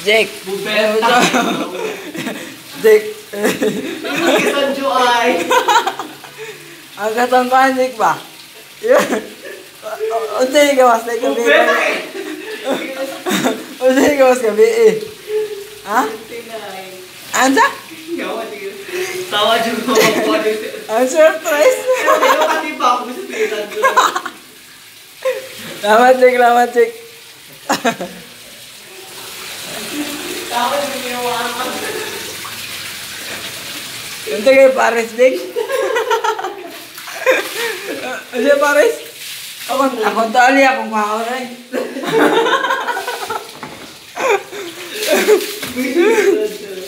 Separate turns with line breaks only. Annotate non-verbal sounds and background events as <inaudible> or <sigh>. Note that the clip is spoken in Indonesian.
Jake.
Bubenta.
Jake.
Kisan jo ay.
Ang katong kuan Jake ba? Yun. Unsa yung gawas na gabi?
Bubenta eh.
Unsa yung gawas gabi eh? Ha? Ansa?
Tawa ko po dito.
Ang surprise.
Pero pati pa ako sa pilan ko.
Lamat Jake, lamat Jake.
Tapos yung ginawa ko.
Yung tagay pares din. Ano pares? Ako, ako tali, ako kahoray. Hahaha. <laughs>